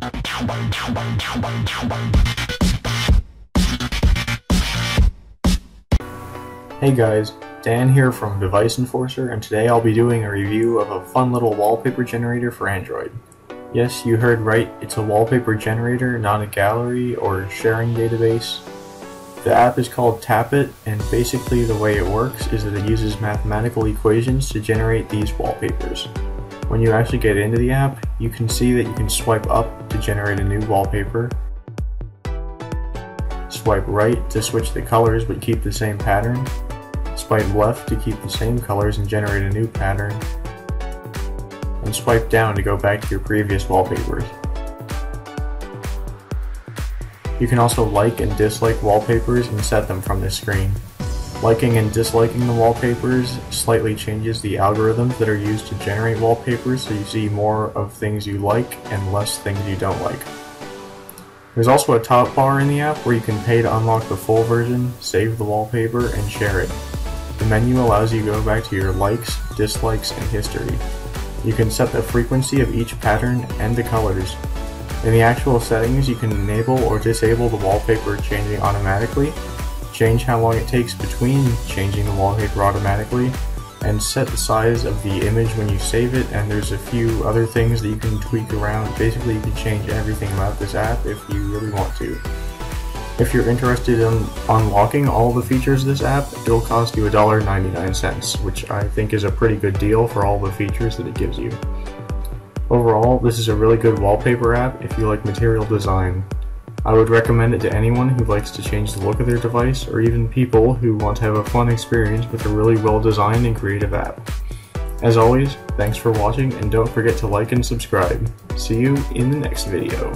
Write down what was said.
Hey guys, Dan here from Device Enforcer and today I'll be doing a review of a fun little wallpaper generator for Android. Yes, you heard right, it's a wallpaper generator, not a gallery or sharing database. The app is called Tapet and basically the way it works is that it uses mathematical equations to generate these wallpapers. When you actually get into the app, you can see that you can swipe up generate a new wallpaper, swipe right to switch the colors but keep the same pattern, Swipe left to keep the same colors and generate a new pattern, and swipe down to go back to your previous wallpapers. You can also like and dislike wallpapers and set them from this screen. Liking and disliking the wallpapers slightly changes the algorithms that are used to generate wallpapers so you see more of things you like and less things you don't like. There's also a top bar in the app where you can pay to unlock the full version, save the wallpaper, and share it. The menu allows you to go back to your likes, dislikes, and history. You can set the frequency of each pattern and the colors. In the actual settings, you can enable or disable the wallpaper changing automatically, change how long it takes between changing the wallpaper automatically, and set the size of the image when you save it, and there's a few other things that you can tweak around. Basically, you can change everything about this app if you really want to. If you're interested in unlocking all the features of this app, it'll cost you $1.99, which I think is a pretty good deal for all the features that it gives you. Overall, this is a really good wallpaper app if you like material design. I would recommend it to anyone who likes to change the look of their device, or even people who want to have a fun experience with a really well designed and creative app. As always, thanks for watching and don't forget to like and subscribe. See you in the next video.